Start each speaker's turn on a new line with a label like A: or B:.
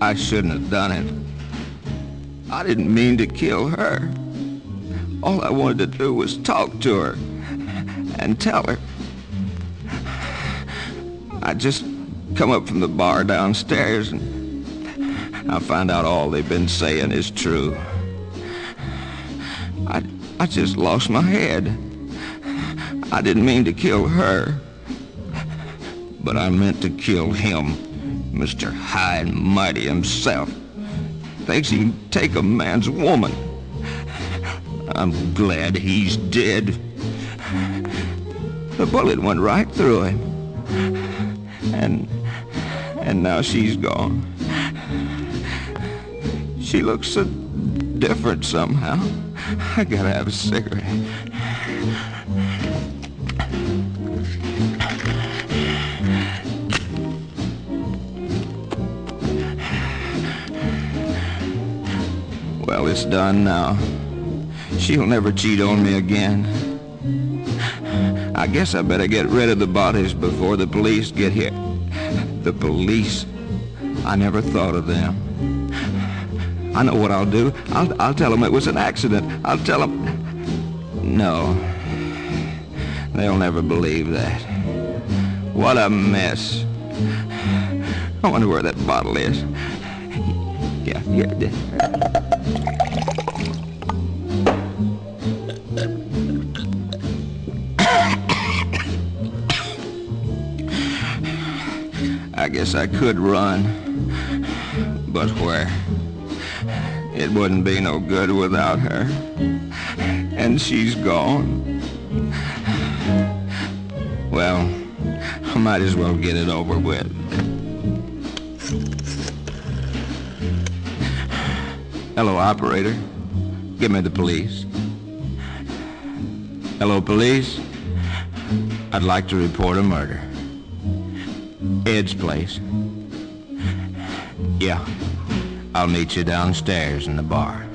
A: I shouldn't have done it. I didn't mean to kill her. All I wanted to do was talk to her and tell her. I just come up from the bar downstairs and I find out all they've been saying is true. I, I just lost my head. I didn't mean to kill her, but I meant to kill him, Mr. High and Mighty himself. Thinks he can take a man's woman. I'm glad he's dead. The bullet went right through him. And and now she's gone. She looks so different somehow. I gotta have a cigarette. Well, it's done now. She'll never cheat on me again. I guess I better get rid of the bodies before the police get here. The police? I never thought of them. I know what I'll do. I'll, I'll tell them it was an accident. I'll tell them... No. They'll never believe that. What a mess. I wonder where that bottle is. Yeah, yeah. I guess I could run. But where? It wouldn't be no good without her. And she's gone. Well, I might as well get it over with. Hello, operator. Give me the police. Hello, police. I'd like to report a murder. Ed's place. Yeah. I'll meet you downstairs in the bar.